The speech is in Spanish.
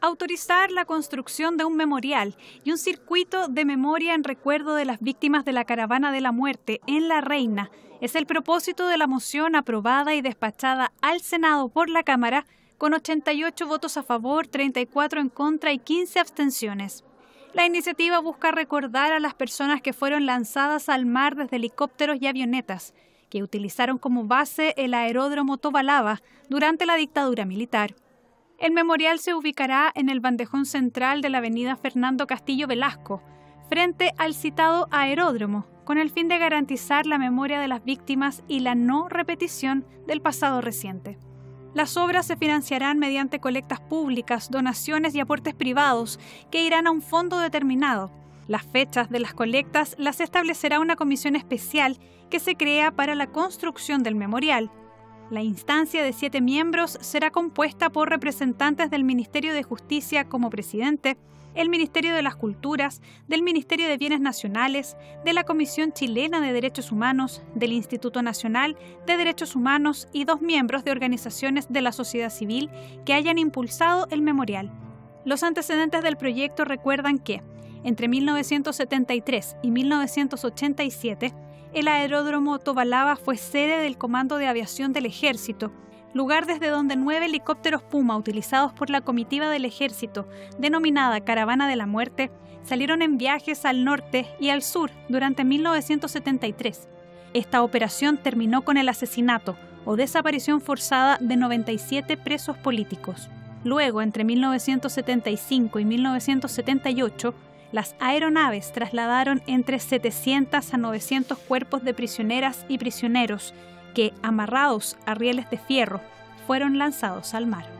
autorizar la construcción de un memorial y un circuito de memoria en recuerdo de las víctimas de la caravana de la muerte en La Reina es el propósito de la moción aprobada y despachada al Senado por la Cámara con 88 votos a favor, 34 en contra y 15 abstenciones. La iniciativa busca recordar a las personas que fueron lanzadas al mar desde helicópteros y avionetas, que utilizaron como base el aeródromo Tobalaba durante la dictadura militar. El memorial se ubicará en el bandejón central de la avenida Fernando Castillo Velasco, frente al citado aeródromo, con el fin de garantizar la memoria de las víctimas y la no repetición del pasado reciente. Las obras se financiarán mediante colectas públicas, donaciones y aportes privados que irán a un fondo determinado. Las fechas de las colectas las establecerá una comisión especial que se crea para la construcción del memorial, la instancia de siete miembros será compuesta por representantes del Ministerio de Justicia como presidente, el Ministerio de las Culturas, del Ministerio de Bienes Nacionales, de la Comisión Chilena de Derechos Humanos, del Instituto Nacional de Derechos Humanos y dos miembros de organizaciones de la sociedad civil que hayan impulsado el memorial. Los antecedentes del proyecto recuerdan que, entre 1973 y 1987, el aeródromo Tobalaba fue sede del Comando de Aviación del Ejército, lugar desde donde nueve helicópteros Puma utilizados por la comitiva del ejército, denominada Caravana de la Muerte, salieron en viajes al norte y al sur durante 1973. Esta operación terminó con el asesinato o desaparición forzada de 97 presos políticos. Luego, entre 1975 y 1978, las aeronaves trasladaron entre 700 a 900 cuerpos de prisioneras y prisioneros que, amarrados a rieles de fierro, fueron lanzados al mar.